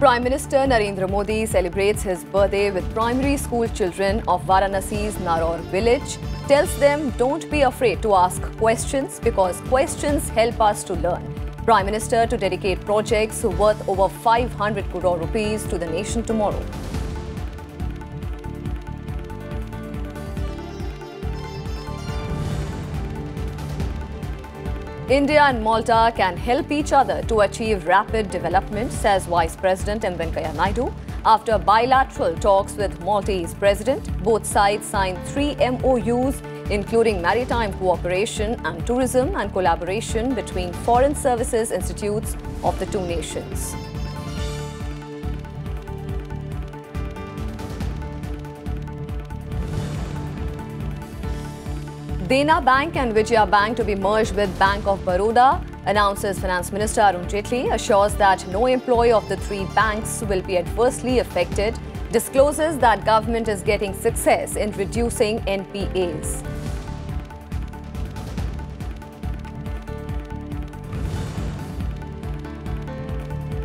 Prime Minister Narendra Modi celebrates his birthday with primary school children of Varanasi's Narur village. Tells them don't be afraid to ask questions because questions help us to learn. Prime Minister to dedicate projects worth over 500 crore rupees to the nation tomorrow. India and Malta can help each other to achieve rapid development, says Vice President M. Venkaiah Naidu. After bilateral talks with Maltese President, both sides signed three MOUs, including maritime cooperation and tourism and collaboration between foreign services institutes of the two nations. Dena Bank and Vijaya Bank to be merged with Bank of Baroda, announces Finance Minister Arun Jaitley, assures that no employee of the three banks will be adversely affected, discloses that government is getting success in reducing NPAs.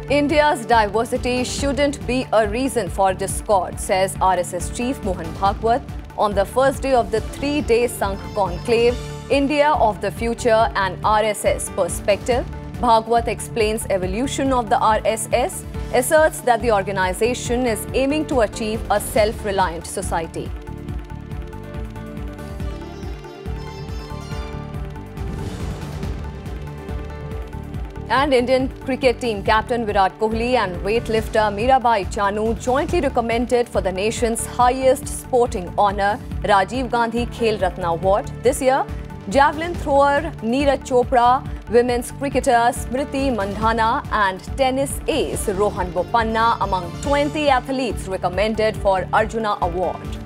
India's diversity shouldn't be a reason for discord, says RSS Chief Mohan Bhagwat on the first day of the three-day Sangh conclave, India of the Future and RSS Perspective. Bhagwat explains evolution of the RSS, asserts that the organization is aiming to achieve a self-reliant society. And Indian cricket team captain Virat Kohli and weightlifter Mirabai Chanu jointly recommended for the nation's highest sporting honor, Rajiv Gandhi Khel Ratna Award. This year, javelin thrower Neeraj Chopra, women's cricketer Smriti Mandhana and tennis ace Rohan Bopanna among 20 athletes recommended for Arjuna Award.